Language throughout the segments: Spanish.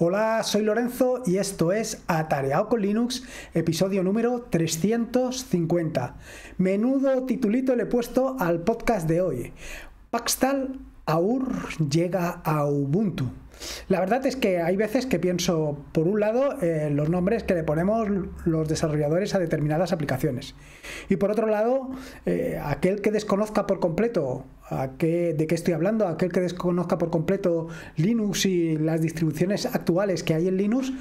Hola, soy Lorenzo y esto es Atareado con Linux, episodio número 350. Menudo titulito le he puesto al podcast de hoy. Paxtal Aur llega a Ubuntu. La verdad es que hay veces que pienso, por un lado, en los nombres que le ponemos los desarrolladores a determinadas aplicaciones. Y por otro lado, eh, aquel que desconozca por completo de qué estoy hablando, aquel que desconozca por completo Linux y las distribuciones actuales que hay en Linux,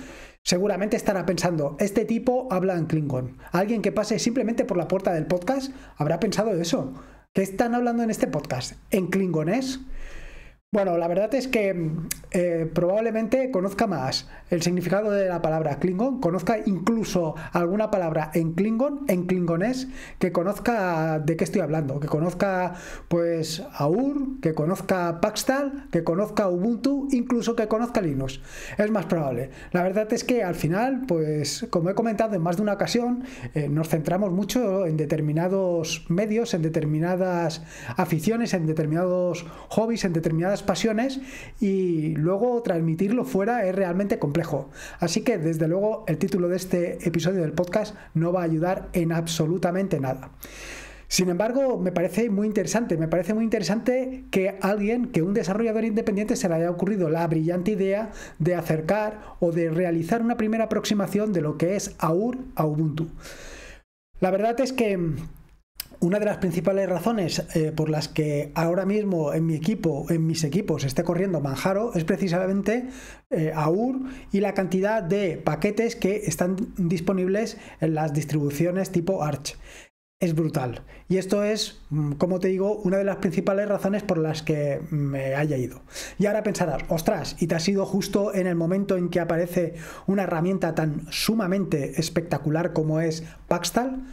seguramente estará pensando, este tipo habla en Klingon. Alguien que pase simplemente por la puerta del podcast habrá pensado eso. ¿Qué están hablando en este podcast? ¿En Klingonés? Bueno, la verdad es que eh, probablemente conozca más el significado de la palabra Klingon, conozca incluso alguna palabra en Klingon, en klingonés, que conozca de qué estoy hablando, que conozca pues Aur, que conozca Paxtal, que conozca Ubuntu, incluso que conozca Linux. Es más probable. La verdad es que al final, pues como he comentado en más de una ocasión, eh, nos centramos mucho en determinados medios, en determinadas aficiones, en determinados hobbies, en determinadas pasiones y luego transmitirlo fuera es realmente complejo. Así que desde luego el título de este episodio del podcast no va a ayudar en absolutamente nada. Sin embargo, me parece muy interesante, me parece muy interesante que alguien, que un desarrollador independiente se le haya ocurrido la brillante idea de acercar o de realizar una primera aproximación de lo que es AUR a Ubuntu. La verdad es que una de las principales razones eh, por las que ahora mismo en mi equipo, en mis equipos, esté corriendo Manjaro es precisamente eh, AUR y la cantidad de paquetes que están disponibles en las distribuciones tipo Arch. Es brutal. Y esto es, mm, como te digo, una de las principales razones por las que me haya ido. Y ahora pensarás, ostras, y te has ido justo en el momento en que aparece una herramienta tan sumamente espectacular como es Paxtal.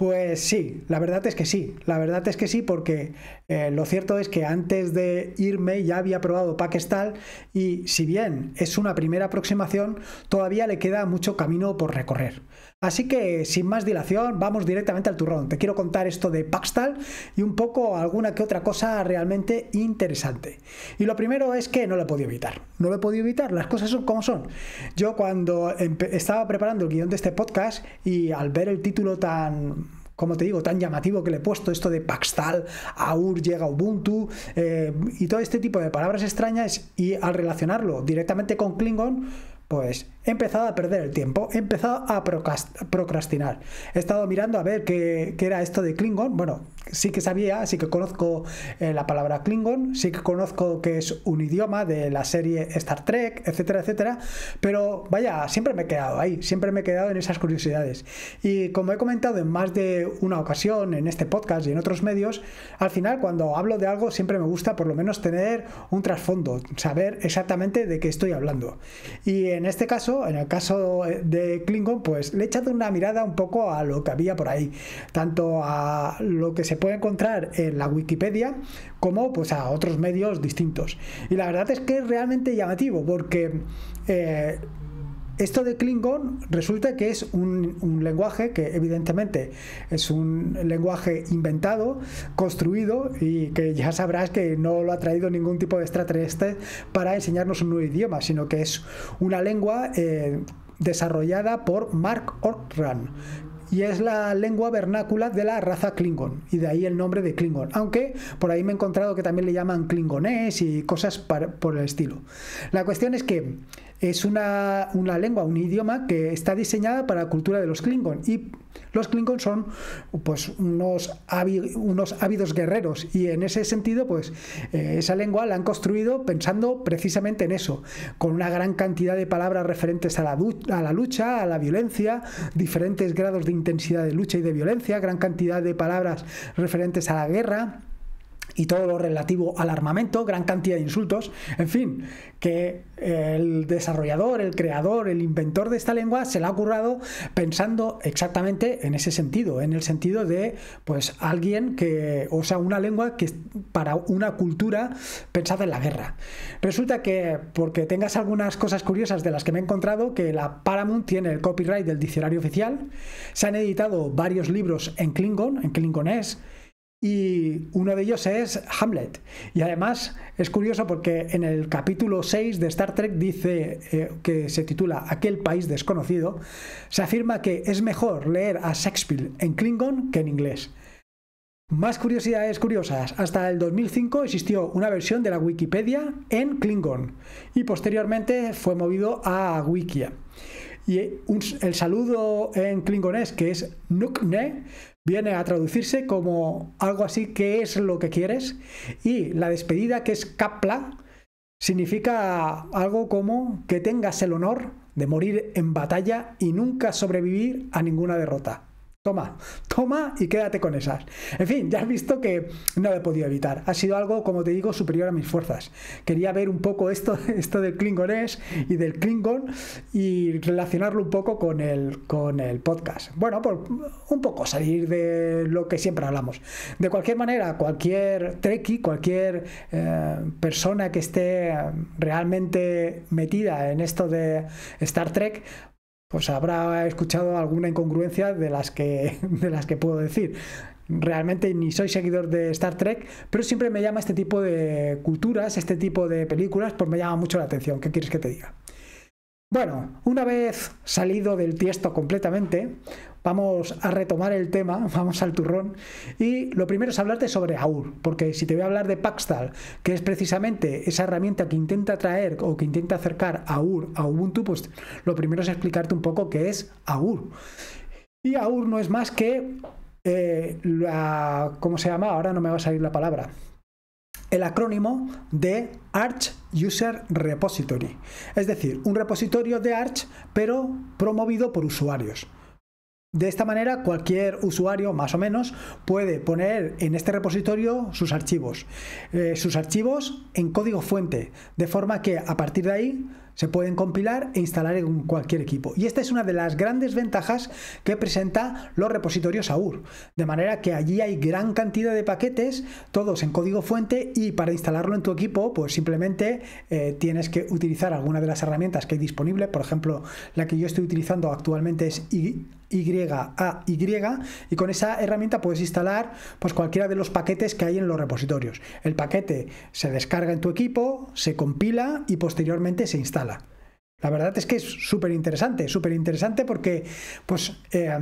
Pues sí, la verdad es que sí, la verdad es que sí, porque eh, lo cierto es que antes de irme ya había probado Paquestal y si bien es una primera aproximación, todavía le queda mucho camino por recorrer. Así que sin más dilación, vamos directamente al turrón. Te quiero contar esto de Paxtal y un poco alguna que otra cosa realmente interesante. Y lo primero es que no lo he podido evitar. No lo he podido evitar, las cosas son como son. Yo cuando estaba preparando el guion de este podcast y al ver el título tan como te digo, tan llamativo que le he puesto esto de Paxtal, Aur llega Ubuntu eh, y todo este tipo de palabras extrañas y al relacionarlo directamente con Klingon, pues he empezado a perder el tiempo, he empezado a procrastinar. He estado mirando a ver qué, era esto de Klingon. Bueno, sí que sabía, sí que conozco eh, la palabra Klingon, sí que conozco que es un idioma de la serie Star Trek, etcétera, etcétera. Pero vaya, siempre me he quedado ahí, siempre me he quedado en esas curiosidades. Y como he comentado en más de una ocasión en este podcast y en otros medios, al final cuando hablo de algo siempre me gusta por lo menos tener un trasfondo, saber exactamente de qué estoy hablando. Y en este caso, en el caso de Klingon, pues le he echado una mirada un poco a lo que había por ahí, tanto a lo que se puede encontrar en la Wikipedia como pues a otros medios distintos. Y la verdad es que es realmente llamativo porque eh, esto de Klingon resulta que es un, lenguaje que evidentemente es un lenguaje inventado, construido y que ya sabrás que no lo ha traído ningún tipo de extraterrestre para enseñarnos un nuevo idioma, sino que es una lengua eh, desarrollada por Mark Ortran, y es la lengua vernácula de la raza Klingon, y de ahí el nombre de Klingon, aunque por ahí me he encontrado que también le llaman Klingonés y cosas por el estilo. La cuestión es que es una, lengua, un idioma que está diseñada para la cultura de los Klingon. Y los Klingon son pues, unos, unos ávidos guerreros. Y en ese sentido, pues eh, esa lengua la han construido pensando precisamente en eso, con una gran cantidad de palabras referentes a la, a la lucha, a la violencia, diferentes grados de intensidad de lucha y de violencia, gran cantidad de palabras referentes a la guerra y todo lo relativo al armamento, gran cantidad de insultos, en fin, que el desarrollador, el creador, el inventor de esta lengua se la ha currado pensando exactamente en ese sentido, en el sentido de pues alguien que, o sea, una lengua que para una cultura pensada en la guerra. Resulta que porque tengas algunas cosas curiosas de las que me he encontrado, que la Paramount tiene el copyright del diccionario oficial, se han editado varios libros en Klingon, en klingonés, y uno de ellos es Hamlet. Y además es curioso porque en el capítulo 6 de Star Trek dice eh, que se titula Aquel país desconocido, se afirma que es mejor leer a Shakespeare en Klingon que en inglés. Más curiosidades curiosas. Hasta el 2005 existió una versión de la Wikipedia en Klingon y posteriormente fue movido a Wikia. Y el saludo en klingonés, que es Nukne, viene a traducirse como algo así que es lo que quieres. Y la despedida, que es Kapla, significa algo como que tengas el honor de morir en batalla y nunca sobrevivir a ninguna derrota. Toma, toma y quédate con esas. En fin, ya has visto que no lo he podido evitar. Ha sido algo, como te digo, superior a mis fuerzas. Quería ver un poco esto, esto del klingonés y del klingon y relacionarlo un poco con el, con el podcast. Bueno, por un poco salir de lo que siempre hablamos. De cualquier manera, cualquier trekkie, cualquier eh, persona que esté realmente metida en esto de Star Trek, pues habrá escuchado alguna incongruencia de las que, de las que puedo decir. Realmente ni soy seguidor de Star Trek, pero siempre me llama este tipo de culturas, este tipo de películas, pues me llama mucho la atención. ¿Qué quieres que te diga? Bueno, una vez salido del tiesto completamente, vamos a retomar el tema, vamos al turrón. Y lo primero es hablarte sobre AUR, porque si te voy a hablar de Paxtal, que es precisamente esa herramienta que intenta traer o que intenta acercar AUR a Ubuntu, pues lo primero es explicarte un poco qué es AUR. Y AUR no es más que eh, la. ¿Cómo se llama? Ahora no me va a salir la palabra el acrónimo de Arch User Repository, es decir, un repositorio de Arch pero promovido por usuarios. De esta manera, cualquier usuario, más o menos, puede poner en este repositorio sus archivos. Eh, sus archivos en código fuente, de forma que a partir de ahí se pueden compilar e instalar en cualquier equipo. Y esta es una de las grandes ventajas que presenta los repositorios AUR. De manera que allí hay gran cantidad de paquetes, todos en código fuente, y para instalarlo en tu equipo, pues simplemente eh, tienes que utilizar alguna de las herramientas que hay disponible. Por ejemplo, la que yo estoy utilizando actualmente es YAY y con esa herramienta puedes instalar pues cualquiera de los paquetes que hay en los repositorios. El paquete se descarga en tu equipo, se compila y posteriormente se instala. La verdad es que es súper interesante, súper interesante porque pues eh,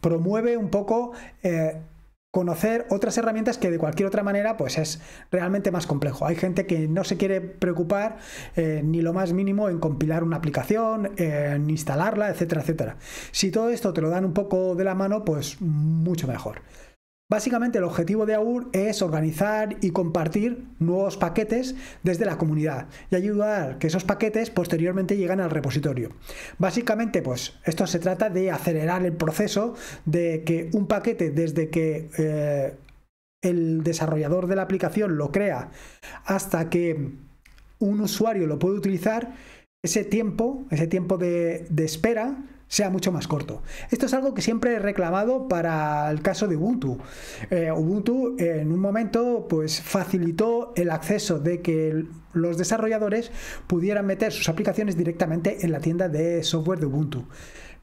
promueve un poco eh, conocer otras herramientas que de cualquier otra manera pues es realmente más complejo. Hay gente que no se quiere preocupar eh, ni lo más mínimo en compilar una aplicación, en instalarla, etcétera, etcétera. Si todo esto te lo dan un poco de la mano, pues mucho mejor. Básicamente el objetivo de AUR es organizar y compartir nuevos paquetes desde la comunidad y ayudar que esos paquetes posteriormente lleguen al repositorio. Básicamente, pues esto se trata de acelerar el proceso de que un paquete desde que eh, el desarrollador de la aplicación lo crea hasta que un usuario lo puede utilizar, ese tiempo, ese tiempo de espera sea mucho más corto. Esto es algo que siempre he reclamado para el caso de Ubuntu. Eh, Ubuntu en un momento pues facilitó el acceso de que los desarrolladores pudieran meter sus aplicaciones directamente en la tienda de software de Ubuntu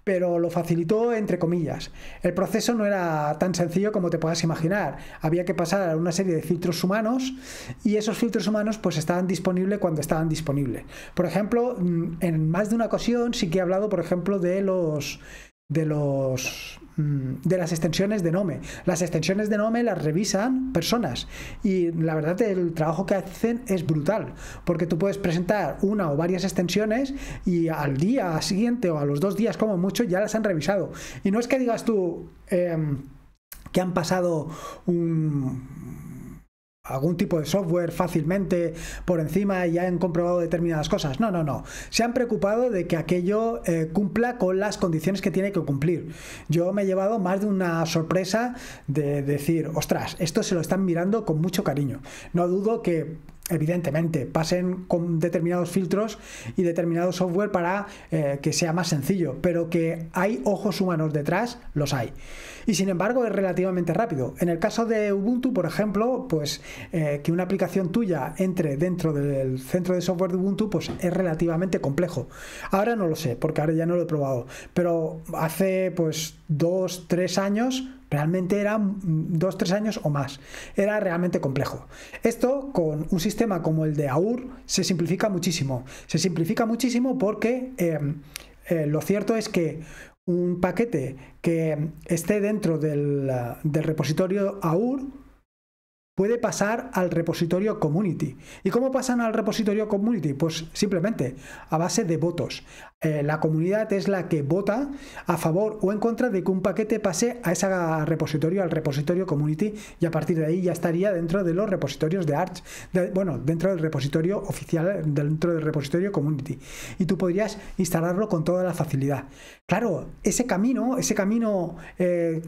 pero lo facilitó entre comillas. El proceso no era tan sencillo como te puedas imaginar. Había que pasar a una serie de filtros humanos y esos filtros humanos pues estaban disponibles cuando estaban disponibles. Por ejemplo, mm, en más de una ocasión sí que he hablado, por ejemplo, de los de los mm, de las extensiones de Nome. Las extensiones de Nome las revisan personas y la verdad el trabajo que hacen es brutal porque tú puedes presentar una o varias extensiones y al día siguiente o a los dos días como mucho ya las han revisado. Y no es que digas tú em, que han pasado un algún tipo de software fácilmente por encima y han comprobado determinadas cosas. No, no, no. Se han preocupado de que aquello eh, cumpla con las condiciones que tiene que cumplir. Yo me he llevado más de una sorpresa de decir, ostras, esto se lo están mirando con mucho cariño. No dudo que evidentemente, pasen con determinados filtros y determinado software para eh, que sea más sencillo, pero que hay ojos humanos detrás, los hay. Y sin embargo es relativamente rápido. En el caso de Ubuntu, por ejemplo, pues eh, que una aplicación tuya entre dentro del centro de software de Ubuntu, pues es relativamente complejo. Ahora no lo sé, porque ahora ya no lo he probado, pero hace pues dos, tres años Realmente eran dos, tres años o más. Era realmente complejo. Esto con un sistema como el de AUR se simplifica muchísimo. Se simplifica muchísimo porque em, eh, lo cierto es que un paquete que esté dentro del repositorio AUR puede pasar al repositorio community. ¿Y cómo pasan al repositorio community? Pues simplemente a base de votos. Eh, la comunidad es la que vota a favor o en contra de que un paquete pase a ese repositorio, al repositorio community, y a partir de ahí ya estaría dentro de los repositorios de Arch, bueno, dentro del repositorio oficial, dentro del repositorio community. Y tú podrías instalarlo con toda la facilidad. Claro, ese camino, ese camino, eh,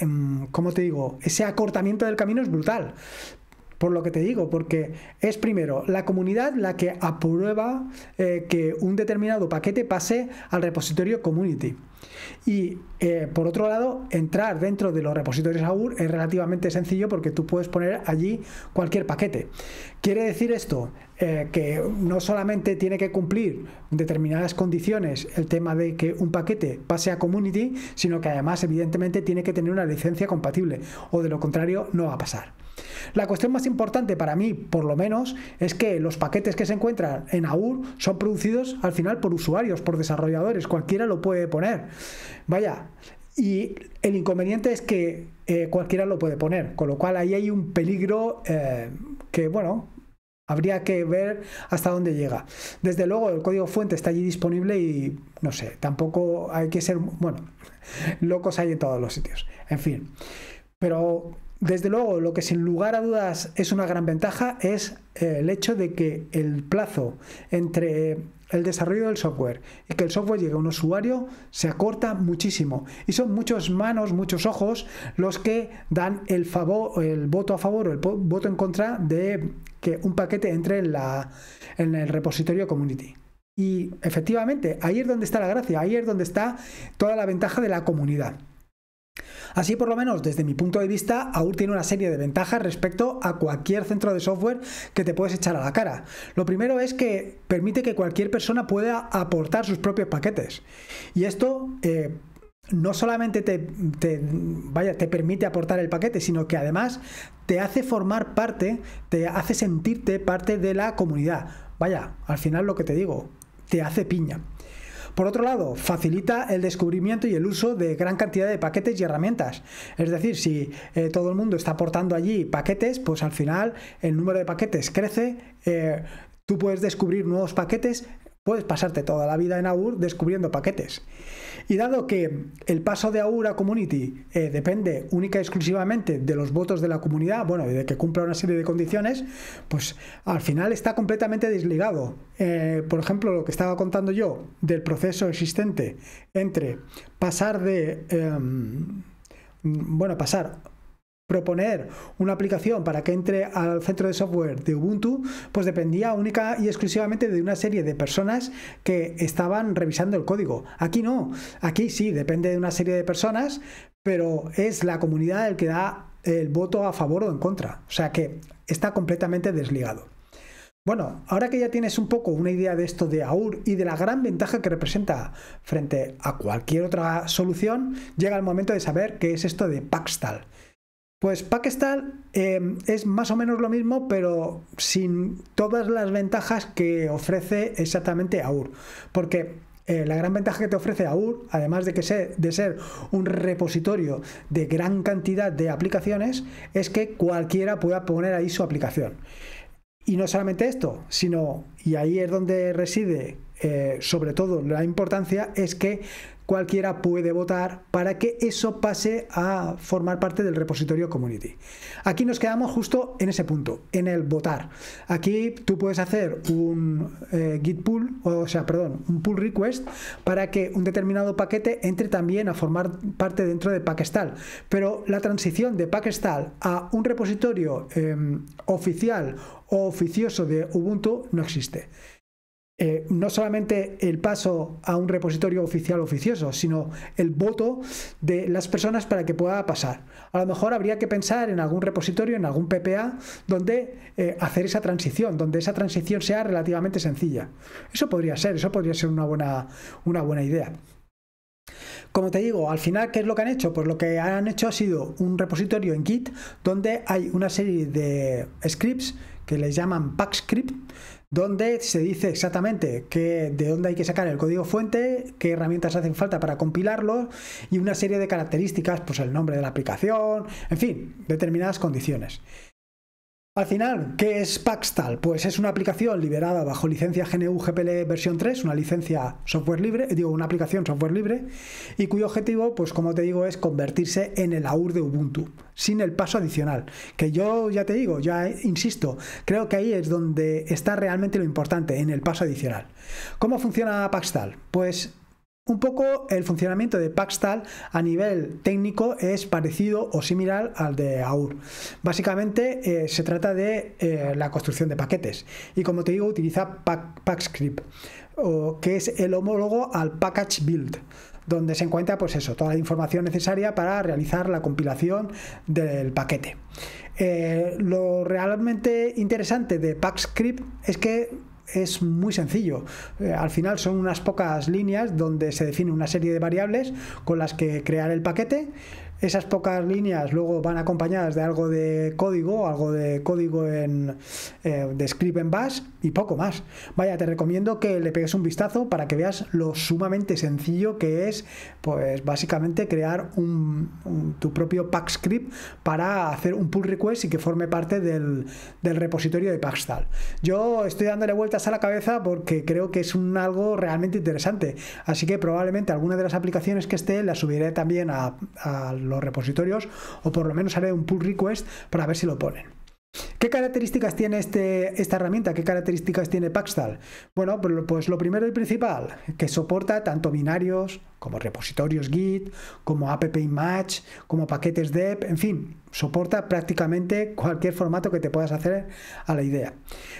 em, ¿cómo te digo? Ese acortamiento del camino es brutal por lo que te digo, porque es primero la comunidad la que aprueba eh, que un determinado paquete pase al repositorio community. Y eh, por otro lado, entrar dentro de los repositorios AUR es relativamente sencillo porque tú puedes poner allí cualquier paquete. ¿Quiere decir esto? Eh, que no solamente tiene que cumplir determinadas condiciones el tema de que un paquete pase a community, sino que además evidentemente tiene que tener una licencia compatible o de lo contrario no va a pasar. La cuestión más importante para mí, por lo menos, es que los paquetes que se encuentran en AUR son producidos al final por usuarios, por desarrolladores, cualquiera lo puede poner. Vaya, y el inconveniente es que eh, cualquiera lo puede poner, con lo cual ahí hay un peligro eh, que, bueno, habría que ver hasta dónde llega. Desde luego, el código fuente está allí disponible y no sé, tampoco hay que ser, bueno, locos hay en todos los sitios. En fin, pero desde luego, lo que sin lugar a dudas es una gran ventaja es eh, el hecho de que el plazo entre el desarrollo del software y que el software llegue a un usuario se acorta muchísimo. Y son muchas manos, muchos ojos los que dan el, favor, el voto a favor o el voto en contra de que un paquete entre en el repositorio community. Y efectivamente, ahí es donde está la gracia, ahí es donde está toda la ventaja de la comunidad. Así por lo menos desde mi punto de vista, AUR tiene una serie de ventajas respecto a cualquier centro de software que te puedes echar a la cara. Lo primero es que permite que cualquier persona pueda aportar sus propios paquetes. Y esto... Eh, no solamente te, vaya, te permite aportar el paquete, sino que además te hace formar parte, te hace sentirte parte de la comunidad. Vaya, al final lo que te digo, te hace piña. Por otro lado, facilita el descubrimiento y el uso de gran cantidad de paquetes y herramientas. Es decir, si eh, todo el mundo está aportando allí paquetes, pues al final el número de paquetes crece. Eh, tú puedes descubrir nuevos paquetes Puedes pasarte toda la vida en AUR descubriendo paquetes. Y dado que el paso de AUR a Community eh, depende única y exclusivamente de los votos de la comunidad, bueno, y de que cumpla una serie de condiciones, pues al final está completamente desligado. Eh, por ejemplo, lo que estaba contando yo del proceso existente entre pasar de... Em, bueno, pasar proponer una aplicación para que entre al centro de software de Ubuntu, pues dependía única y exclusivamente de una serie de personas que estaban revisando el código. Aquí no, aquí sí, depende de una serie de personas, pero es la comunidad el que da el voto a favor o en contra. O sea que está completamente desligado. Bueno, ahora que ya tienes un poco una idea de esto de AUR y de la gran ventaja que representa frente a cualquier otra solución, llega el momento de saber qué es esto de Paxtal. Pues Pakistan eh, es más o menos lo mismo, pero sin todas las ventajas que ofrece exactamente AUR. Porque eh, la gran ventaja que te ofrece AUR, además de, que de ser un repositorio de gran cantidad de aplicaciones, es que cualquiera pueda poner ahí su aplicación. Y no solamente esto, sino, y ahí es donde reside eh, sobre todo la importancia, es que cualquiera puede votar para que eso pase a formar parte del repositorio community. Aquí nos quedamos justo en ese punto, en el votar. Aquí tú puedes hacer un eh, git pull, o sea, perdón, un pull request para que un determinado paquete entre también a formar parte dentro de Pakestal. Pero la transición de Pakestal a un repositorio em, oficial o oficioso de Ubuntu no existe. Eh, no solamente el paso a un repositorio oficial oficioso, sino el voto de las personas para que pueda pasar. A lo mejor habría que pensar en algún repositorio, en algún PPA, donde eh, hacer esa transición, donde esa transición sea relativamente sencilla. Eso podría ser, eso podría ser una buena, una buena idea. Como te digo, al final, ¿qué es lo que han hecho? Pues lo que han hecho ha sido un repositorio en Git donde hay una serie de scripts que les llaman packscript donde se dice exactamente que, de dónde hay que sacar el código fuente, qué herramientas hacen falta para compilarlo y una serie de características, pues el nombre de la aplicación, en fin, determinadas condiciones. Al final, ¿qué es Paxtal? Pues es una aplicación liberada bajo licencia GNU GPL versión 3, una licencia software libre, digo, una aplicación software libre, y cuyo objetivo, pues como te digo, es convertirse en el AUR de Ubuntu, sin el paso adicional. Que yo ya te digo, ya insisto, creo que ahí es donde está realmente lo importante, en el paso adicional. ¿Cómo funciona Paxtal? Pues un poco el funcionamiento de Paxtal a nivel técnico es parecido o similar al de AUR. Básicamente eh, se trata de eh, la construcción de paquetes y como te digo utiliza Packscript, que es el homólogo al Package Build donde se encuentra pues eso, toda la información necesaria para realizar la compilación del paquete. Eh, lo realmente interesante de Packscript es que es muy sencillo. Eh, al final son unas pocas líneas donde se define una serie de variables con las que crear el paquete. Esas pocas líneas luego van acompañadas de algo de código, algo de código en, eh, de script en bash y poco más. Vaya, te recomiendo que le pegues un vistazo para que veas lo sumamente sencillo que es, pues básicamente crear un, tu propio pack script para hacer un pull request y que forme parte del, repositorio de Paxtal. Yo estoy dándole vueltas a la cabeza porque creo que es un algo realmente interesante. Así que probablemente alguna de las aplicaciones que esté la subiré también a, a los repositorios o por lo menos haré un pull request para ver si lo ponen. ¿Qué características tiene este, esta herramienta? ¿Qué características tiene Paxtal? Bueno, pues, pues lo primero y principal, que soporta tanto binarios como repositorios Git, como app match, como paquetes dep, en fin, soporta prácticamente cualquier formato que te puedas hacer a la idea.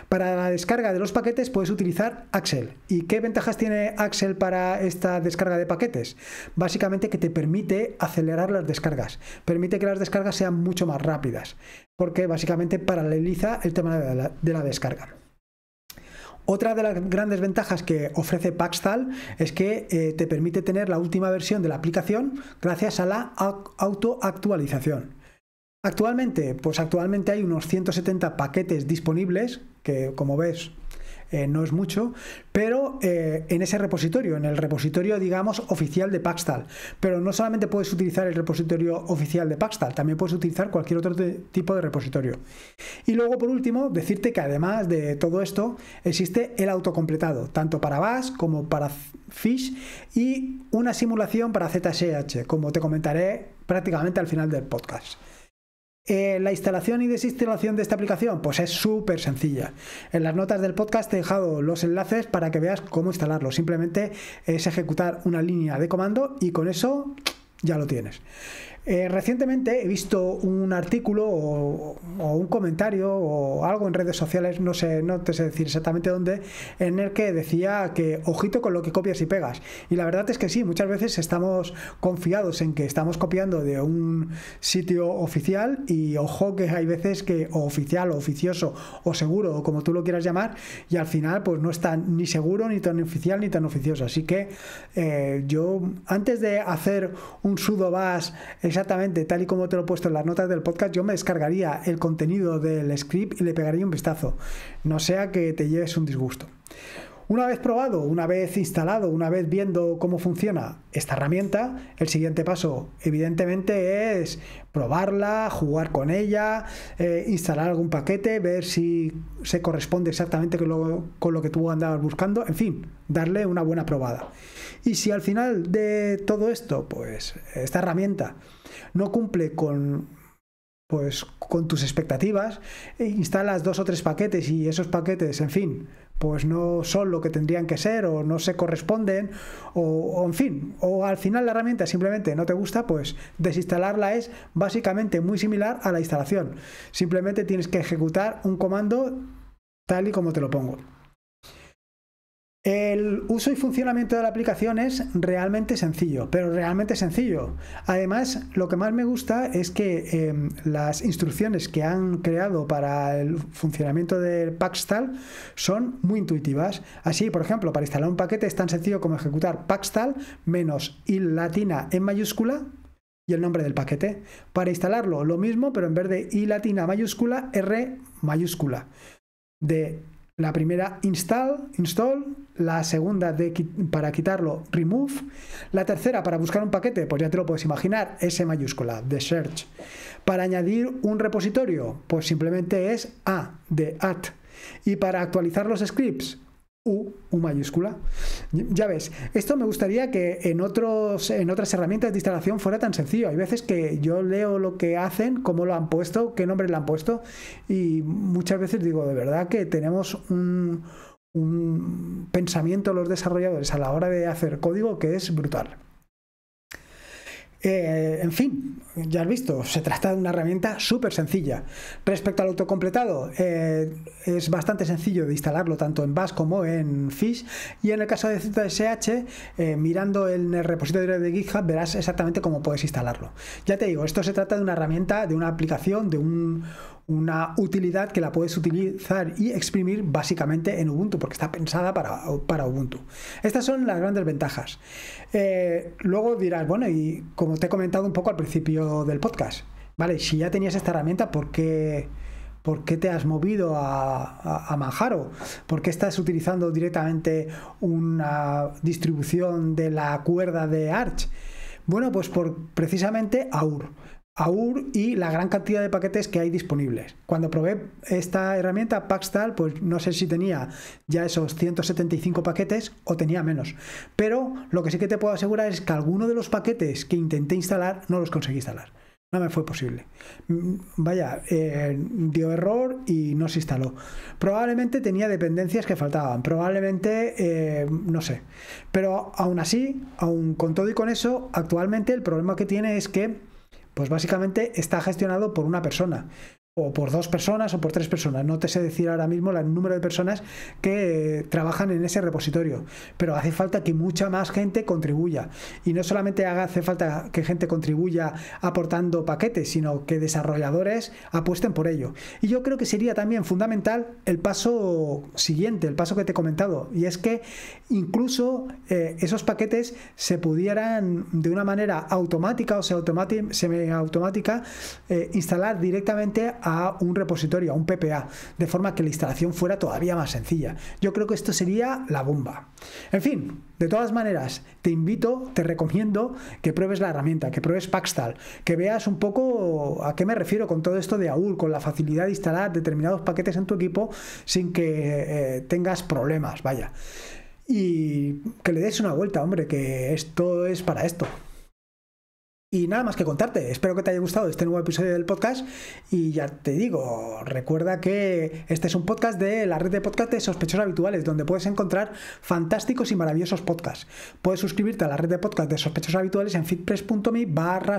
Para la descarga de los paquetes puedes utilizar Axel. ¿Y qué ventajas tiene Axel para esta descarga de paquetes? Básicamente que te permite acelerar las descargas, permite que las descargas sean mucho más rápidas, porque básicamente paraleliza el tema de la descarga. Otra de las grandes ventajas que ofrece Paxtal es que eh, te permite tener la última versión de la aplicación gracias a la autoactualización. Actualmente, pues actualmente hay unos 170 paquetes disponibles que, como ves, eh, no es mucho, pero eh, en ese repositorio, en el repositorio, digamos, oficial de Paxtal. Pero no solamente puedes utilizar el repositorio oficial de Paxtal, también puedes utilizar cualquier otro tipo de repositorio. Y luego, por último, decirte que además de todo esto, existe el autocompletado, tanto para Bash como para Fish y una simulación para ZSH, como te comentaré prácticamente al final del podcast. Eh, la instalación y desinstalación de esta aplicación, pues es súper sencilla. En las notas del podcast he dejado los enlaces para que veas cómo instalarlo. Simplemente es ejecutar una línea de comando y con eso ya lo tienes. Eh, recientemente he visto un artículo o, un comentario o algo en redes sociales, no sé, no te sé decir exactamente dónde, en el que decía que ojito con lo que copias y pegas. Y la verdad es que sí, muchas veces estamos confiados en que estamos copiando de un sitio oficial y ojo que hay veces que o oficial o oficioso o seguro o como tú lo quieras llamar y al final pues no está ni seguro ni tan oficial ni tan oficioso. Así que eh, yo antes de hacer un sudo bash exactamente tal y como te lo he puesto en las notas del podcast, yo me descargaría el contenido del script y le pegaría un vistazo. No sea que te lleves un disgusto. Una vez probado, una vez instalado, una vez viendo cómo funciona esta herramienta, el siguiente paso evidentemente es probarla, jugar con ella, eh, instalar algún paquete, ver si se corresponde exactamente con lo, con lo que tú andabas buscando, en fin, darle una buena probada. Y si al final de todo esto, pues esta herramienta no cumple con pues con tus expectativas, e instalas dos o tres paquetes y esos paquetes, en fin, pues no son lo que tendrían que ser o no se corresponden o, en fin, o al final la herramienta simplemente no te gusta, pues desinstalarla es básicamente muy similar a la instalación. Simplemente tienes que ejecutar un comando tal y como te lo pongo. El uso y funcionamiento de la aplicación es realmente sencillo, pero realmente sencillo. Además, lo que más me gusta es que em, las instrucciones que han creado para el funcionamiento del Paxtal son muy intuitivas. Así, por ejemplo, para instalar un paquete es tan sencillo como ejecutar Paxtal menos i latina en mayúscula y el nombre del paquete. Para instalarlo, lo mismo, pero en vez de i latina mayúscula, r mayúscula. De la primera install, install, la segunda para quitarlo remove, la tercera para buscar un paquete, pues ya te lo puedes imaginar, S mayúscula, de search. Para añadir un repositorio, pues simplemente es A de add. Y para actualizar los scripts, U, U mayúscula. Ya ves, esto me gustaría que en, otros, en otras herramientas de instalación fuera tan sencillo. Hay veces que yo leo lo que hacen, cómo lo han puesto, qué nombre le han puesto, y muchas veces digo, de verdad que tenemos un, un pensamiento los desarrolladores a la hora de hacer código que es brutal. Eh, en fin, ya has visto, se trata de una herramienta súper sencilla. Respecto al autocompletado, eh, es bastante sencillo de instalarlo tanto en Bash como en Fish. Y en el caso de ZSH, eh, mirando en el repositorio de GitHub, verás exactamente cómo puedes instalarlo. Ya te digo, esto se trata de una herramienta, de una aplicación, de un, una utilidad que la puedes utilizar y exprimir básicamente en Ubuntu, porque está pensada para, para Ubuntu. Estas son las grandes ventajas. Eh, luego dirás, bueno, y como te he comentado un poco al principio del podcast, vale, si ya tenías esta herramienta, ¿por qué, por qué te has movido a, a, Manjaro? ¿Por qué estás utilizando directamente una distribución de la cuerda de Arch? Bueno, pues por precisamente AUR. AUR y la gran cantidad de paquetes que hay disponibles. Cuando probé esta herramienta Paxtal, pues no sé si tenía ya esos 175 paquetes o tenía menos. Pero lo que sí que te puedo asegurar es que alguno de los paquetes que intenté instalar no los conseguí instalar. No me fue posible. Mm, vaya, eh, dio error y no se instaló. Probablemente tenía dependencias que faltaban. Probablemente, eh, no sé. Pero aún así, aún con todo y con eso, actualmente el problema que tiene es que pues básicamente está gestionado por una persona o por dos personas o por tres personas. No te sé decir ahora mismo el número de personas que trabajan en ese repositorio, pero hace falta que mucha más gente contribuya. Y no solamente hace falta que gente contribuya aportando paquetes, sino que desarrolladores apuesten por ello. Y yo creo que sería también fundamental el paso siguiente, el paso que te he comentado, y es que incluso eh, esos paquetes se pudieran de una manera automática o semi-automática eh, instalar directamente a un repositorio, a un PPA, de forma que la instalación fuera todavía más sencilla. Yo creo que esto sería la bomba. En fin, de todas maneras, te invito, te recomiendo que pruebes la herramienta, que pruebes Paxtal, que veas un poco a qué me refiero con todo esto de AUR, con la facilidad de instalar determinados paquetes en tu equipo sin que eh, tengas problemas, vaya. Y que le des una vuelta, hombre, que esto es para esto. Y nada más que contarte. Espero que te haya gustado este nuevo episodio del podcast. Y ya te digo, recuerda que este es un podcast de la red de podcast de sospechosos habituales, donde puedes encontrar fantásticos y maravillosos podcasts. Puedes suscribirte a la red de podcast de sospechosos habituales en fitpress.me barra.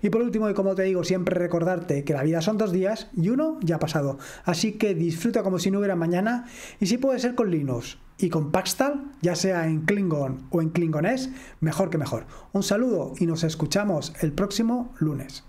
Y por último, y como te digo, siempre recordarte que la vida son dos días y uno ya ha pasado. Así que disfruta como si no hubiera mañana. Y si puede ser con Linux y con Paxtal, ya sea en Klingon o en Klingonés, mejor que mejor. Un saludo y nos escuchamos el próximo lunes.